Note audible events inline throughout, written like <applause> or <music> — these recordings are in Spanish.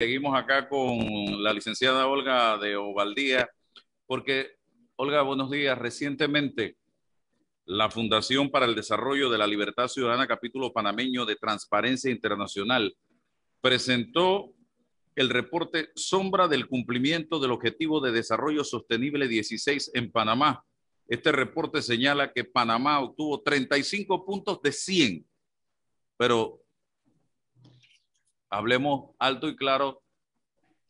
Seguimos acá con la licenciada Olga de Ovaldía, porque, Olga, buenos días. Recientemente, la Fundación para el Desarrollo de la Libertad Ciudadana, capítulo panameño de Transparencia Internacional, presentó el reporte Sombra del cumplimiento del Objetivo de Desarrollo Sostenible 16 en Panamá. Este reporte señala que Panamá obtuvo 35 puntos de 100, pero hablemos alto y claro,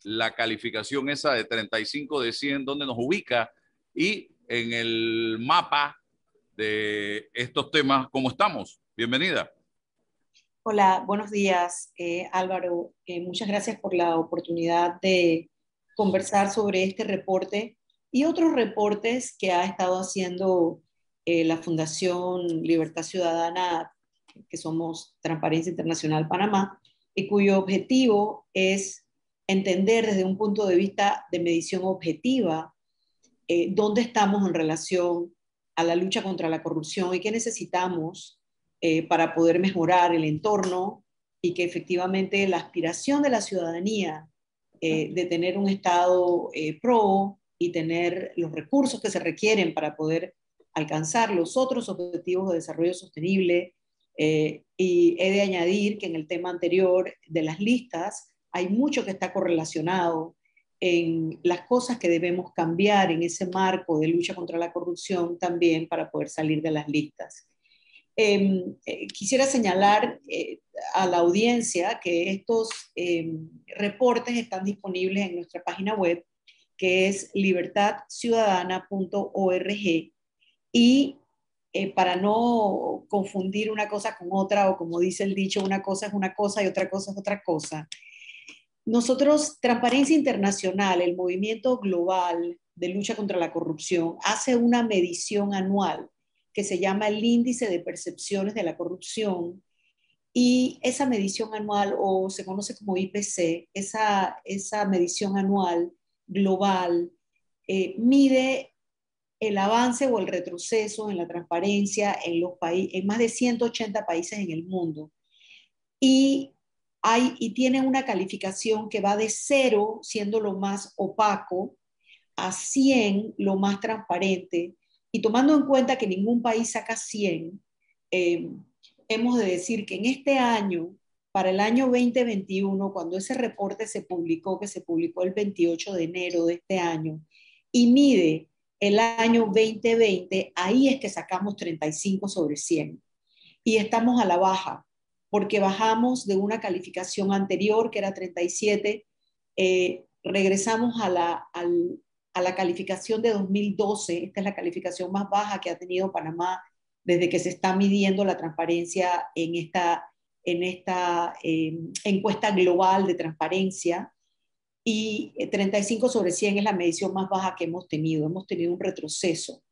la calificación esa de 35 de 100, donde nos ubica y en el mapa de estos temas, ¿cómo estamos? Bienvenida. Hola, buenos días, eh, Álvaro. Eh, muchas gracias por la oportunidad de conversar sobre este reporte y otros reportes que ha estado haciendo eh, la Fundación Libertad Ciudadana, que somos Transparencia Internacional Panamá, y cuyo objetivo es entender desde un punto de vista de medición objetiva eh, dónde estamos en relación a la lucha contra la corrupción y qué necesitamos eh, para poder mejorar el entorno y que efectivamente la aspiración de la ciudadanía eh, de tener un Estado pro y tener los recursos que se requieren para poder alcanzar los otros objetivos de desarrollo sostenible, eh, y he de añadir que en el tema anterior de las listas hay mucho que está correlacionado en las cosas que debemos cambiar en ese marco de lucha contra la corrupción también para poder salir de las listas. Em, eh, quisiera señalar eh, a la audiencia que estos em, reportes están disponibles en nuestra página web, que es libertadciudadana.org, y eh, para no confundir una cosa con otra, o como dice el dicho, una cosa es una cosa y otra cosa es otra cosa. Nosotros, Transparencia Internacional, el movimiento global de lucha contra la corrupción, hace una medición anual que se llama el índice de percepciones de la corrupción. Y esa medición anual, o se conoce como IPC, esa, esa medición anual global, eh, mide el avance o el retroceso en la transparencia en, los en más de 180 países en el mundo. Y, hay, y tiene una calificación que va de cero, siendo lo más opaco, a 100, lo más transparente. Y tomando en cuenta que ningún país saca 100, eh, hemos de decir que en este año, para el año 2021, cuando ese reporte se publicó, que se publicó el 28 de enero de este año, y mide el año 2020, ahí es que sacamos 35 sobre 100. Y estamos a la baja, porque bajamos de una calificación anterior, que era 37, eh, regresamos a la, a la calificación de 2012, esta es la calificación más baja que ha tenido Panamá desde que se está midiendo la transparencia en esta, en esta eh, encuesta global de transparencia y 35 eh, sobre 100 es la medición más baja que hemos tenido. Hemos tenido un retroceso.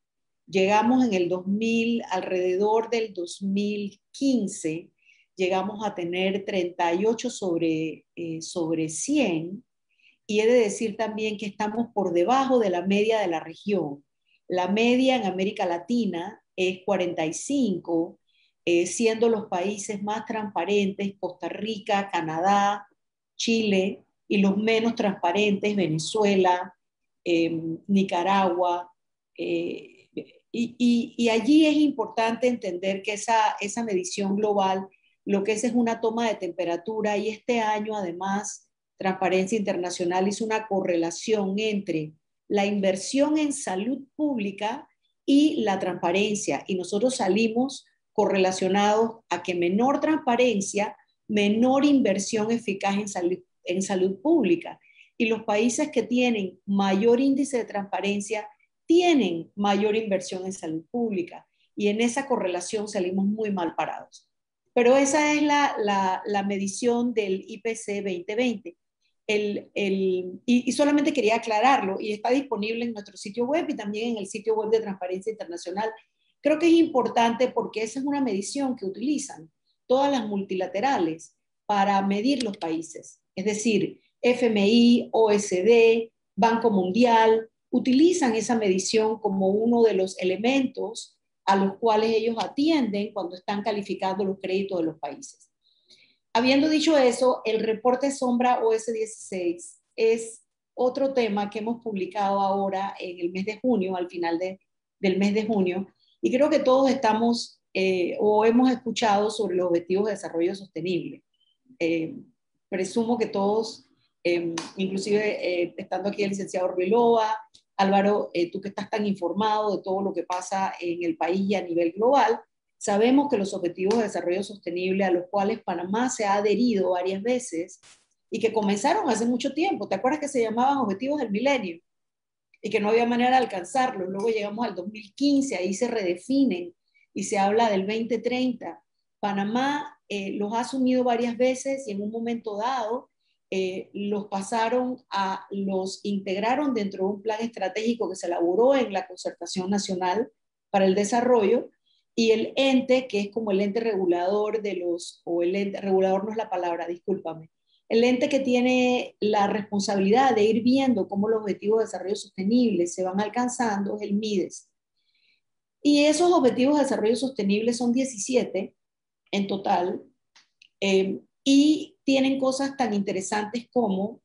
Llegamos en el 2000, alrededor del 2015, llegamos a tener 38 sobre, eh, sobre 100 y he de decir también que estamos por debajo de la media de la región. La media en América Latina es 45, eh, siendo los países más transparentes Costa Rica, Canadá, Chile, y los menos transparentes, Venezuela, em, Nicaragua. Eh, y, allí es importante entender que esa, esa medición global lo que es es una toma de temperatura y este año además Transparencia Internacional hizo una correlación entre la inversión en salud pública y la transparencia y nosotros salimos correlacionados a que menor transparencia, menor inversión eficaz en salud en salud pública. Y los países que tienen mayor índice de transparencia tienen mayor inversión en salud pública. Y en esa correlación salimos muy mal parados. Pero esa es la, la, medición del IPC 2020. El, el, y, y, solamente quería aclararlo, y está disponible en nuestro sitio web y también en el sitio web de Transparencia Internacional. Creo que es importante porque esa es una medición que utilizan todas las multilaterales para medir los países es decir, FMI, OSD, Banco Mundial, utilizan esa medición como uno de los elementos a los cuales ellos atienden cuando están calificando los créditos de los países. habiendo dicho eso, el reporte sombra OS16 es otro tema que hemos publicado ahora en el mes de junio, al final del mes de junio, y creo que todos estamos eh, o hemos escuchado sobre los objetivos de desarrollo sostenible. Eh, presumo que todos, em, inclusive eh, estando aquí el licenciado Ruilova, Álvaro, tú que estás tan informado de todo lo que pasa en el país y a nivel global, sabemos que los objetivos de desarrollo sostenible a los cuales Panamá se ha adherido varias veces y que comenzaron hace mucho tiempo. ¿Te acuerdas que se llamaban objetivos del milenio? Y que no había manera de alcanzarlos. Luego llegamos al 2015, ahí se redefinen y se habla del 2030. Panamá eh, los ha asumido varias veces y en un momento dado eh, los pasaron a, los integraron dentro de un plan estratégico que se elaboró en la Concertación Nacional para el Desarrollo y el ente, que es como el ente regulador de los, o el ente regulador no es la palabra, discúlpame, el ente que tiene la responsabilidad de ir viendo cómo los objetivos de desarrollo sostenible se van alcanzando es el MIDES. Y esos objetivos de desarrollo sostenible son 17 en total eh, y tienen cosas tan interesantes como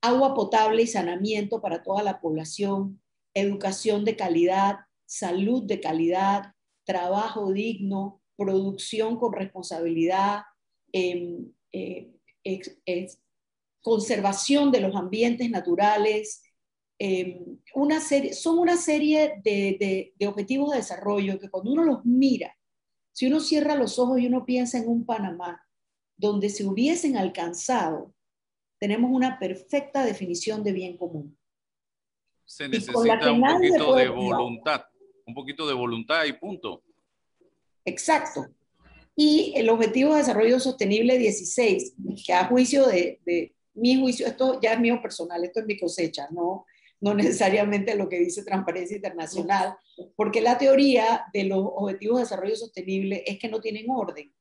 agua potable y saneamiento para toda la población, educación de calidad, salud de calidad, trabajo digno, producción con responsabilidad, em, eh, conservación de los ambientes naturales, em, una serie, son una serie de, objetivos de desarrollo que cuando uno los mira, si uno cierra los ojos y uno piensa en un Panamá donde se hubiesen alcanzado, tenemos una perfecta definición de bien común. Se necesita un poquito de voluntad, un poquito de voluntad y punto. Exacto. Y el Objetivo de Desarrollo Sostenible 16, que a juicio de, mi juicio, esto ya es mío personal, esto es mi cosecha, no, no necesariamente lo que dice Transparencia Internacional, porque la teoría de los Objetivos de Desarrollo Sostenible es que no tienen orden,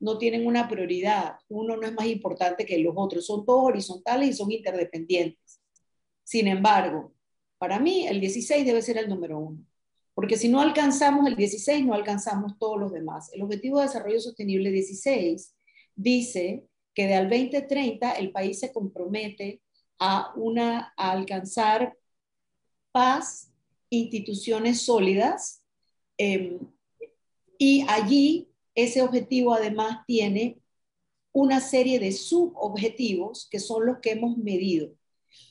no tienen una prioridad, uno no es más importante que los otros, son todos horizontales y son interdependientes. Sin embargo, para mí el 16 debe ser el número uno. Porque si no alcanzamos el 16, no alcanzamos todos los demás. El Objetivo de Desarrollo Sostenible 16 dice que de al 2030 el país se compromete a, una, a alcanzar paz, instituciones sólidas, em, y allí ese objetivo además tiene una serie de subobjetivos que son los que hemos medido.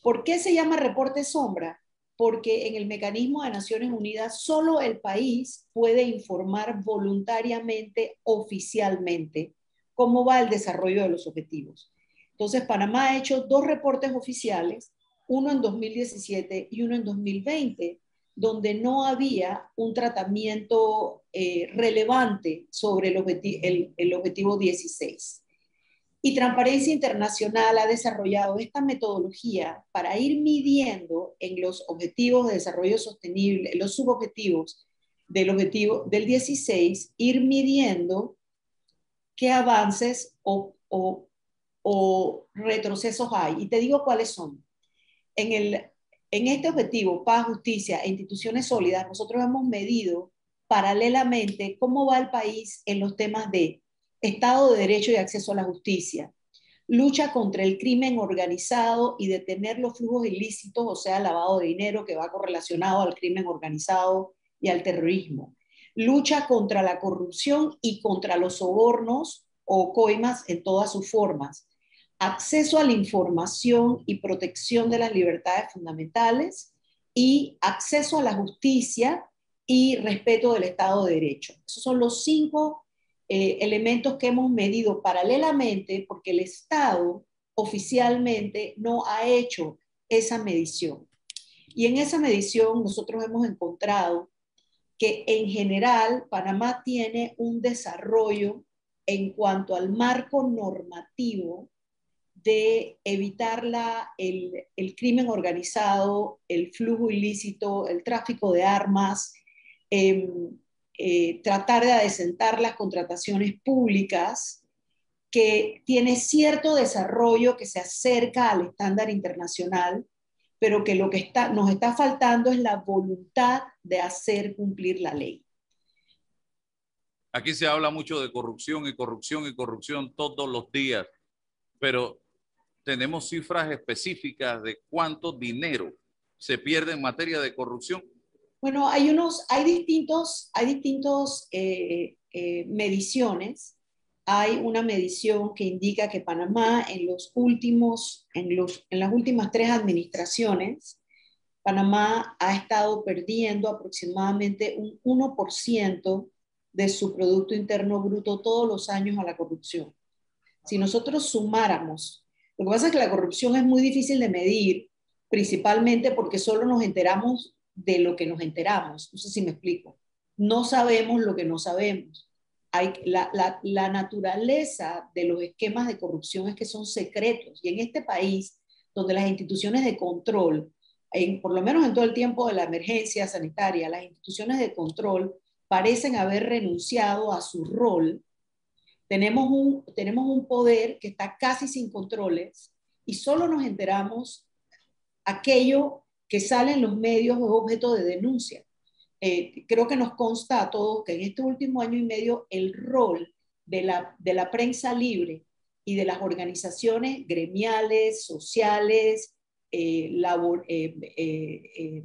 ¿Por qué se llama reporte sombra? porque en el mecanismo de Naciones Unidas solo el país puede informar voluntariamente, oficialmente, cómo va el desarrollo de los objetivos. Entonces, Panamá ha hecho dos reportes oficiales, uno en 2017 y uno en 2020, donde no había un tratamiento eh, relevante sobre el, el objetivo 16. Y Transparencia Internacional ha desarrollado esta metodología para ir midiendo en los objetivos de desarrollo sostenible, los subobjetivos del objetivo del 16, ir midiendo qué avances o, o, retrocesos hay. Y te digo cuáles son. En, el, en este objetivo, paz, justicia e instituciones sólidas, nosotros hemos medido paralelamente cómo va el país en los temas de Estado de Derecho y acceso a la justicia, lucha contra el crimen organizado y detener los flujos ilícitos, o sea, lavado de dinero que va correlacionado al crimen organizado y al terrorismo, lucha contra la corrupción y contra los sobornos o coimas en todas sus formas, acceso a la información y protección de las libertades fundamentales y acceso a la justicia y respeto del Estado de Derecho. Esos son los cinco eh, elementos que hemos medido paralelamente porque el Estado oficialmente no ha hecho esa medición. Y en esa medición nosotros hemos encontrado que en general Panamá tiene un desarrollo en cuanto al marco normativo de evitar la, el, el, crimen organizado, el flujo ilícito, el tráfico de armas, eh, eh, tratar de adecentar las contrataciones públicas, que tiene cierto desarrollo que se acerca al estándar internacional, pero que lo que está, nos está faltando es la voluntad de hacer cumplir la ley. Aquí se habla mucho de corrupción y corrupción y corrupción todos los días pero tenemos cifras específicas de cuánto dinero se pierde en materia de corrupción. Bueno, hay unos, hay distintos, hay distintos eh, eh, mediciones. Hay una medición que indica que Panamá en los últimos, en, los, en las últimas tres administraciones, Panamá ha estado perdiendo aproximadamente un 1% de su Producto Interno Bruto todos los años a la corrupción. Si nosotros sumáramos, lo que pasa es que la corrupción es muy difícil de medir, principalmente porque solo nos enteramos de lo que nos enteramos. No sé si me explico. No sabemos lo que no sabemos. Hay, la, la, naturaleza de los esquemas de corrupción es que son secretos. Y en este país, donde las instituciones de control, en, por lo menos en todo el tiempo de la emergencia sanitaria, las instituciones de control parecen haber renunciado a su rol, tenemos un, tenemos un poder que está casi sin controles y solo nos enteramos aquello que sale en los medios es objeto de denuncia. Eh, creo que nos consta a todos que en este último año y medio el rol de la, de la prensa libre y de las organizaciones gremiales, sociales, eh, eh,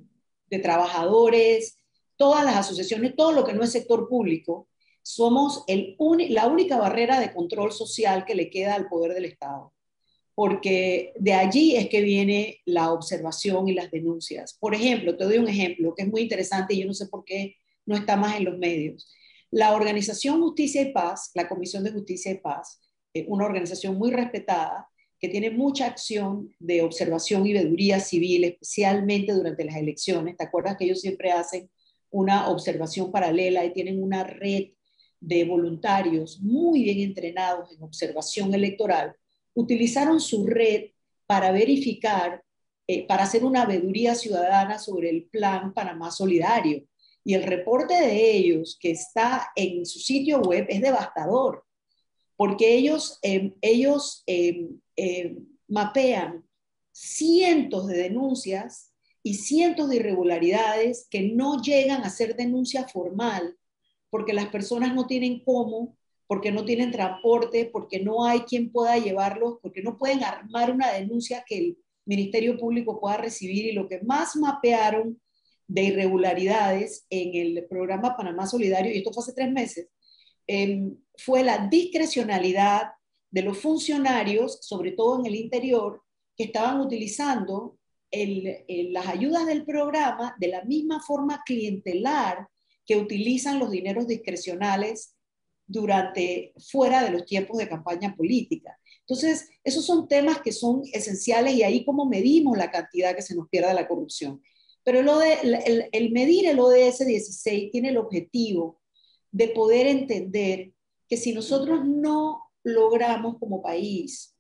de trabajadores, todas las asociaciones, todo lo que no es sector público, somos el la única barrera de control social que le queda al poder del Estado porque de allí es que viene la observación y las denuncias. Por ejemplo, te doy un ejemplo que es muy interesante y yo no sé por qué no está más en los medios. La organización Justicia y Paz, la Comisión de Justicia y Paz, es una organización muy respetada que tiene mucha acción de observación y veeduría civil, especialmente durante las elecciones. ¿Te acuerdas que ellos siempre hacen una observación paralela y tienen una red de voluntarios muy bien entrenados en observación electoral utilizaron su red para verificar, eh, para hacer una veeduría ciudadana sobre el plan Panamá Solidario. Y el reporte de ellos, que está en su sitio web, es devastador, porque ellos, em, ellos em, em, mapean cientos de denuncias y cientos de irregularidades que no llegan a ser denuncia formal, porque las personas no tienen cómo porque no tienen transporte, porque no hay quien pueda llevarlos, porque no pueden armar una denuncia que el Ministerio Público pueda recibir. Y lo que más mapearon de irregularidades en el programa Panamá Solidario, y esto fue hace tres meses, em, fue la discrecionalidad de los funcionarios, sobre todo en el interior, que estaban utilizando las ayudas del programa de la misma forma clientelar que utilizan los dineros discrecionales durante fuera de los tiempos de campaña política. Entonces, esos son temas que son esenciales y ahí como medimos la cantidad que se nos pierde la corrupción. Pero el, el, medir el ODS 16 tiene el objetivo de poder entender que si nosotros no logramos como país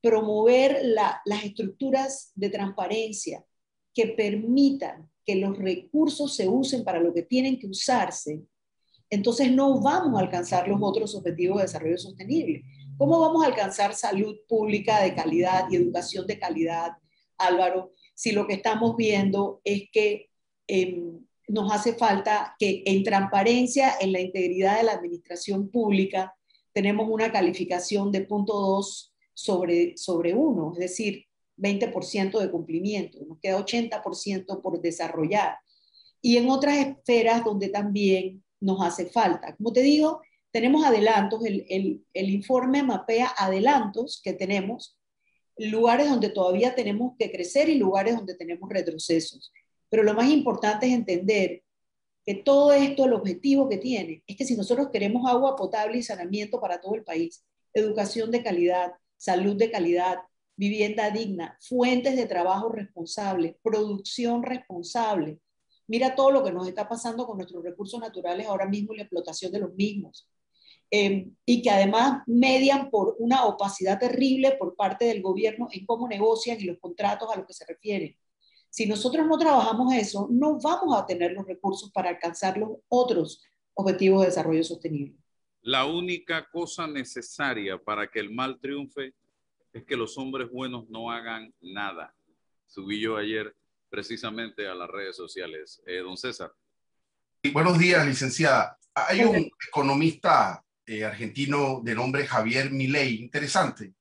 promover las estructuras de transparencia que permitan que los recursos se usen para lo que tienen que usarse, entonces no vamos a alcanzar los otros objetivos de desarrollo sostenible. ¿Cómo vamos a alcanzar salud pública de calidad y educación de calidad, Álvaro, si lo que estamos viendo es que em, nos hace falta que en transparencia, en la integridad de la administración pública, tenemos una calificación de punto 2 sobre, sobre 1, es decir, 20% de cumplimiento, nos queda 80% por desarrollar. Y en otras esferas donde también nos hace falta. Como te digo, tenemos adelantos, el, el, informe mapea adelantos que tenemos, lugares donde todavía tenemos que crecer y lugares donde tenemos retrocesos. Pero lo más importante es entender que todo esto, el objetivo que tiene, es que si nosotros queremos agua potable y saneamiento para todo el país, educación de calidad, salud de calidad, vivienda digna, fuentes de trabajo responsables, producción responsable, Mira todo lo que nos está pasando con nuestros recursos naturales ahora mismo y la explotación de los mismos. Em, y que además median por una opacidad terrible por parte del gobierno en cómo negocian y los contratos a los que se refieren. Si nosotros no trabajamos eso, no vamos a tener los recursos para alcanzar los otros objetivos de desarrollo sostenible. La única cosa necesaria para que el mal triunfe es que los hombres buenos no hagan nada. Subí yo ayer precisamente a las redes sociales. Eh, don César. Buenos días, licenciada. Hay un economista eh, argentino de nombre Javier Milei, interesante,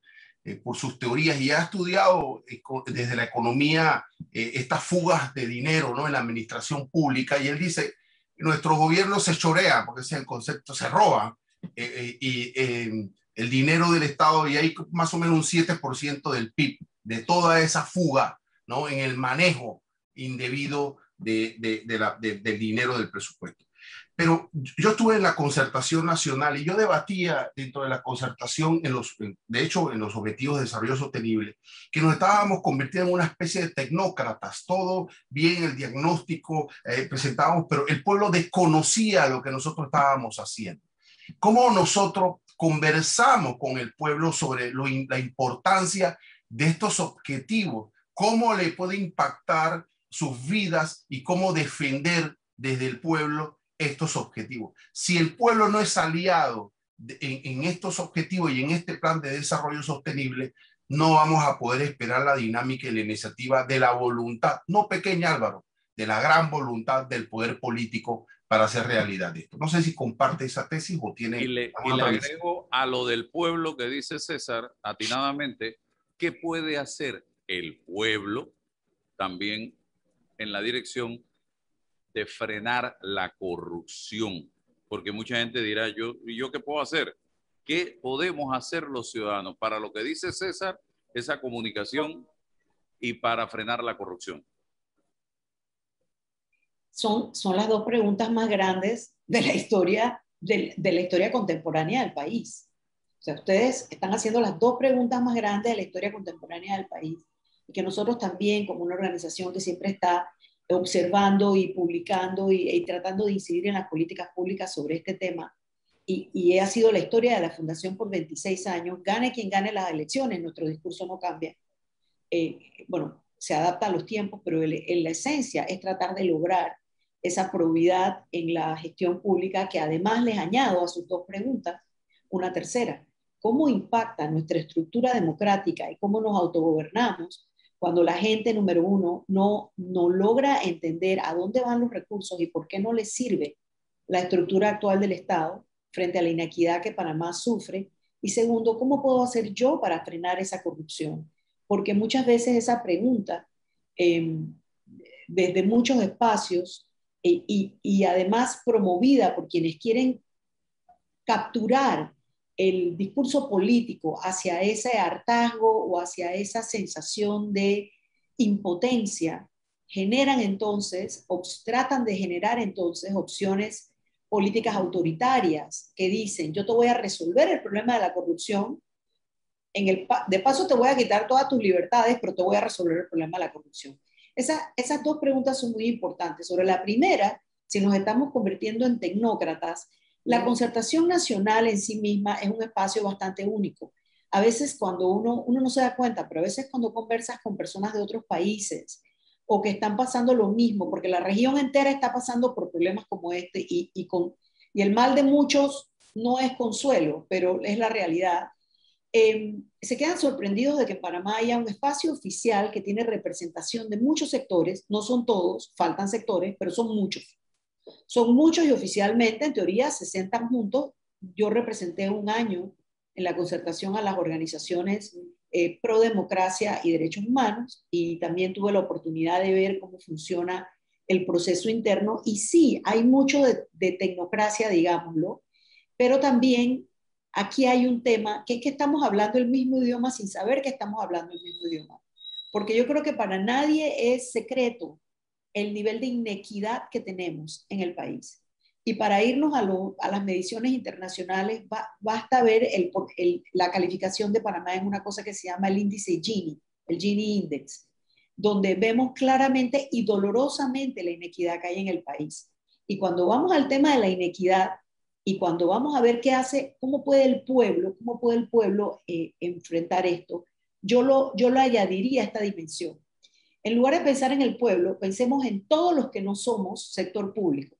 eh, por sus teorías y ha estudiado desde la economía estas fugas de dinero ¿no? en la administración pública y él dice, nuestro gobierno se chorea, porque ese es el concepto, se roba y el dinero del Estado y hay más o menos un 7% del PIB de toda esa fuga ¿no? en el manejo indebido de, de, la, del dinero del presupuesto. Pero yo estuve en la concertación nacional y yo debatía dentro de la concertación, en los, de hecho, en los objetivos de desarrollo sostenible, que nos estábamos convirtiendo en una especie de tecnócratas, todo bien el diagnóstico eh, presentábamos, pero el pueblo desconocía lo que nosotros estábamos haciendo. ¿Cómo nosotros conversamos con el pueblo sobre la importancia de estos objetivos? ¿Cómo le puede impactar sus vidas y cómo defender desde el pueblo estos objetivos. Si el pueblo no es aliado en, estos objetivos y en este plan de desarrollo sostenible, no vamos a poder esperar la dinámica y la iniciativa de la voluntad, no pequeña Álvaro, de la gran voluntad del poder político para hacer realidad esto. No sé si comparte esa tesis o tiene... Y le, y le agrego a lo del pueblo que dice César atinadamente, ¿qué puede hacer el pueblo también en la dirección de frenar la corrupción. Porque mucha gente dirá, yo, ¿y yo qué puedo hacer? ¿Qué podemos hacer los ciudadanos para lo que dice César, esa comunicación y para frenar la corrupción? Son, son las dos preguntas más grandes de la historia, de, de la historia contemporánea del país. O sea, ustedes están haciendo las dos preguntas más grandes de la historia contemporánea del país y que nosotros también, como una organización que siempre está observando y publicando y, tratando de incidir en las políticas públicas sobre este tema, y, y, ha sido la historia de la Fundación por 26 años, gane quien gane las elecciones, nuestro discurso no cambia. Eh, bueno, se adapta a los tiempos, pero en la esencia es tratar de lograr esa probidad en la gestión pública que además les añado a sus dos preguntas una tercera. ¿Cómo impacta nuestra estructura democrática y cómo nos autogobernamos cuando la gente, número uno, no, no logra entender a dónde van los recursos y por qué no les sirve la estructura actual del Estado frente a la inequidad que Panamá sufre. Y segundo, ¿cómo puedo hacer yo para frenar esa corrupción? Porque muchas veces esa pregunta, em, desde muchos espacios e, y, y además promovida por quienes quieren capturar el discurso político hacia ese hartazgo o hacia esa sensación de impotencia, generan entonces, o tratan de generar entonces opciones políticas autoritarias que dicen, yo te voy a resolver el problema de la corrupción, en el, de paso te voy a quitar todas tus libertades, pero te voy a resolver el problema de la corrupción. Esas dos preguntas son muy importantes. Sobre la primera, si nos estamos convirtiendo en tecnócratas, la concertación nacional en sí misma es un espacio bastante único. A veces cuando uno, uno no se da cuenta, pero a veces cuando conversas con personas de otros países o que están pasando lo mismo, porque la región entera está pasando por problemas como este y, y, con, y el mal de muchos no es consuelo, pero es la realidad. Em, se quedan sorprendidos de que en Panamá haya un espacio oficial que tiene representación de muchos sectores, no son todos, faltan sectores, pero son muchos. Son muchos y oficialmente, en teoría, se sientan juntos. Yo representé un año en la concertación a las organizaciones eh, pro democracia y derechos humanos y también tuve la oportunidad de ver cómo funciona el proceso interno. Y sí, hay mucho de, de tecnocracia, digámoslo, pero también aquí hay un tema que es que estamos hablando el mismo idioma sin saber que estamos hablando el mismo idioma. Porque yo creo que para nadie es secreto el nivel de inequidad que tenemos en el país. Y para irnos a, las mediciones internacionales, basta ver la calificación de Panamá en una cosa que se llama el índice Gini, el Gini Index, donde vemos claramente y dolorosamente la inequidad que hay en el país. Y cuando vamos al tema de la inequidad y cuando vamos a ver qué hace, cómo puede el pueblo, cómo puede el pueblo eh, enfrentar esto, yo lo, yo lo añadiría a esta dimensión. En lugar de pensar en el pueblo, pensemos en todos los que no somos sector público,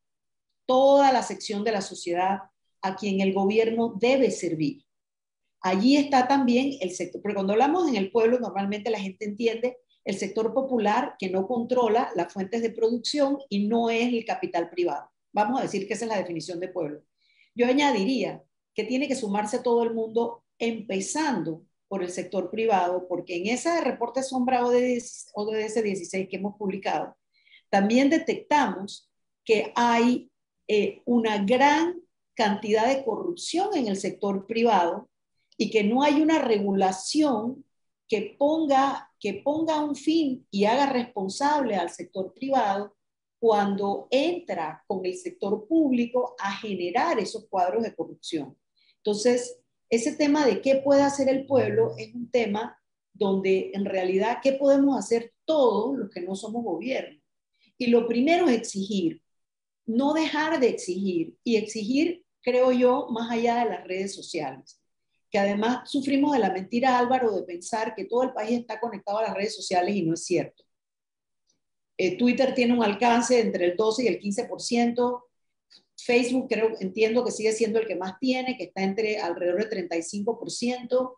toda la sección de la sociedad a quien el gobierno debe servir. Allí está también el sector, porque cuando hablamos en el pueblo, normalmente la gente entiende el sector popular que no controla las fuentes de producción y no es el capital privado. Vamos a decir que esa es la definición de pueblo. Yo añadiría que tiene que sumarse todo el mundo, empezando por el sector privado, porque en ese reporte sombra ODS, ODS 16 que hemos publicado, también detectamos que hay eh, una gran cantidad de corrupción en el sector privado y que no hay una regulación que ponga, que ponga un fin y haga responsable al sector privado cuando entra con el sector público a generar esos cuadros de corrupción. Entonces, ese tema de qué puede hacer el pueblo es un tema donde en realidad, ¿qué podemos hacer todos los que no somos gobierno? Y lo primero es exigir, no dejar de exigir y exigir, creo yo, más allá de las redes sociales, que además sufrimos de la mentira, Álvaro, de pensar que todo el país está conectado a las redes sociales y no es cierto. Eh, Twitter tiene un alcance entre el 12 y el 15%. Facebook creo, entiendo que sigue siendo el que más tiene, que está entre alrededor del 35%.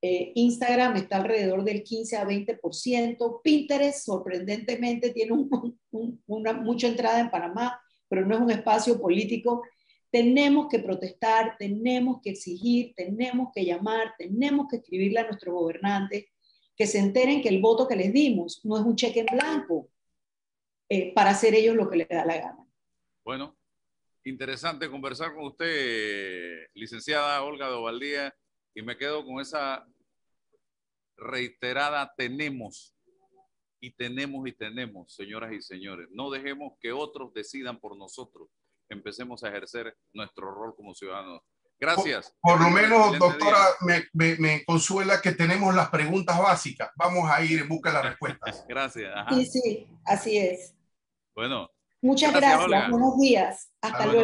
Eh, Instagram está alrededor del 15 a 20%. Pinterest, sorprendentemente, tiene una, mucha entrada en Panamá, pero no es un espacio político. Tenemos que protestar, tenemos que exigir, tenemos que llamar, tenemos que escribirle a nuestros gobernantes que se enteren que el voto que les dimos no es un cheque en blanco, eh, para hacer ellos lo que les da la gana. Bueno, interesante conversar con usted, licenciada Olga Dovaldía, y me quedo con esa reiterada tenemos y tenemos y tenemos, señoras y señores. No dejemos que otros decidan por nosotros. Empecemos a ejercer nuestro rol como ciudadanos. Gracias. Por, lo menos, doctora, me, me, consuela que tenemos las preguntas básicas. Vamos a ir en busca de las respuestas. <laughs> gracias. Sí, sí, así es. Bueno. Muchas gracias. Buenos días. Hasta luego.